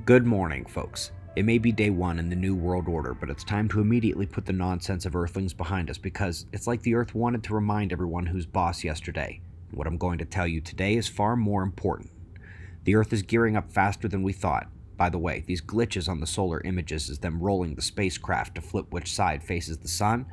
Good morning, folks. It may be day one in the New World Order, but it's time to immediately put the nonsense of Earthlings behind us because it's like the Earth wanted to remind everyone who's boss yesterday. What I'm going to tell you today is far more important. The Earth is gearing up faster than we thought. By the way, these glitches on the solar images is them rolling the spacecraft to flip which side faces the sun.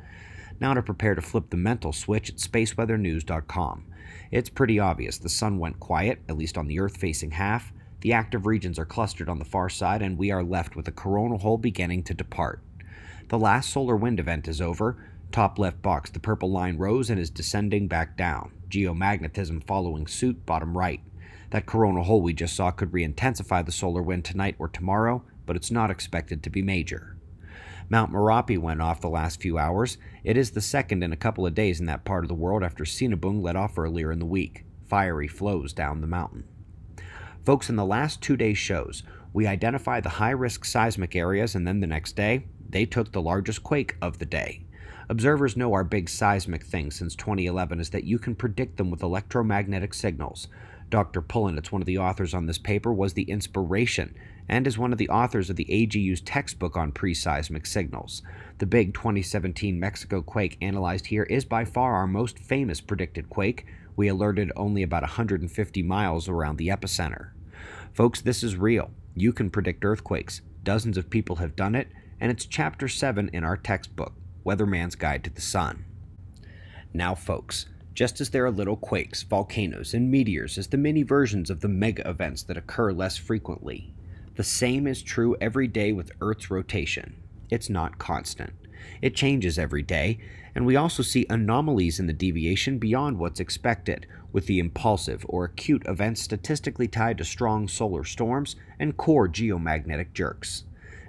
Now to prepare to flip the mental switch at spaceweathernews.com. It's pretty obvious the sun went quiet, at least on the Earth facing half, the active regions are clustered on the far side, and we are left with a coronal hole beginning to depart. The last solar wind event is over. Top left box, the purple line rose and is descending back down. Geomagnetism following suit, bottom right. That coronal hole we just saw could re-intensify the solar wind tonight or tomorrow, but it's not expected to be major. Mount Merapi went off the last few hours. It is the second in a couple of days in that part of the world after Sinabung let off earlier in the week. Fiery flows down the mountain. Folks, in the last two days' shows, we identified the high risk seismic areas, and then the next day, they took the largest quake of the day. Observers know our big seismic thing since 2011 is that you can predict them with electromagnetic signals. Dr. Pulinets one of the authors on this paper, was the inspiration and is one of the authors of the AGU's textbook on pre seismic signals. The big 2017 Mexico quake analyzed here is by far our most famous predicted quake, we alerted only about 150 miles around the epicenter. Folks, this is real. You can predict earthquakes. Dozens of people have done it, and it's chapter 7 in our textbook, Weatherman's Guide to the Sun. Now, folks, just as there are little quakes, volcanoes, and meteors as the mini versions of the mega events that occur less frequently, the same is true every day with Earth's rotation. It's not constant. It changes every day, and we also see anomalies in the deviation beyond what's expected, with the impulsive or acute events statistically tied to strong solar storms and core geomagnetic jerks.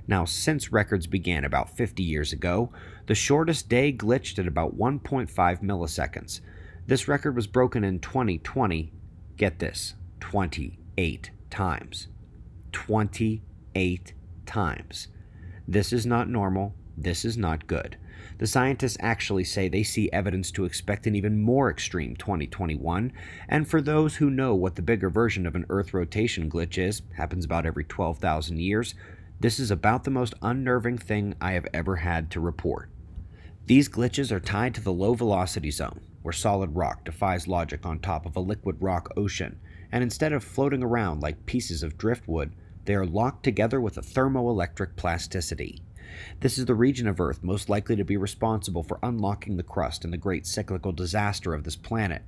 Now, since records began about 50 years ago, the shortest day glitched at about 1.5 milliseconds. This record was broken in 2020, get this, 28 times. 28 times. This is not normal, this is not good. The scientists actually say they see evidence to expect an even more extreme 2021, and for those who know what the bigger version of an Earth rotation glitch is, happens about every 12,000 years, this is about the most unnerving thing I have ever had to report. These glitches are tied to the low velocity zone, where solid rock defies logic on top of a liquid rock ocean, and instead of floating around like pieces of driftwood, they are locked together with a thermoelectric plasticity. This is the region of Earth most likely to be responsible for unlocking the crust and the great cyclical disaster of this planet.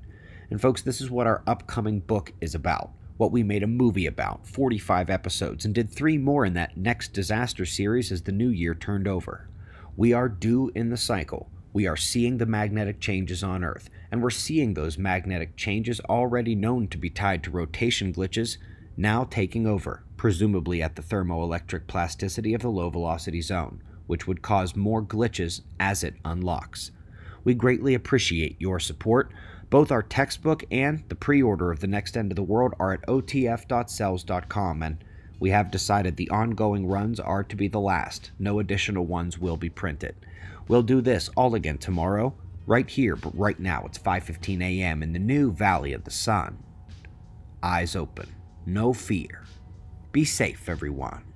And, folks, this is what our upcoming book is about. What we made a movie about, 45 episodes, and did three more in that next disaster series as the new year turned over. We are due in the cycle. We are seeing the magnetic changes on Earth, and we're seeing those magnetic changes already known to be tied to rotation glitches now taking over, presumably at the thermoelectric plasticity of the low velocity zone, which would cause more glitches as it unlocks. We greatly appreciate your support. Both our textbook and the pre order of The Next End of the World are at otf.selz.com, and we have decided the ongoing runs are to be the last. No additional ones will be printed. We'll do this all again tomorrow, right here, but right now it's 5:15 a.m. in the new Valley of the Sun. Eyes open no fear. Be safe, everyone.